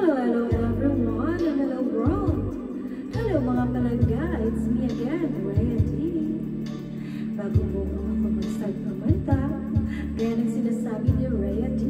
Hello, everyone, and hello world. Hello mga palangga, it's me again, Rhea D. E. Bago mo ako mag-start kumanta, gaya ng sinasabi ni Rhea D,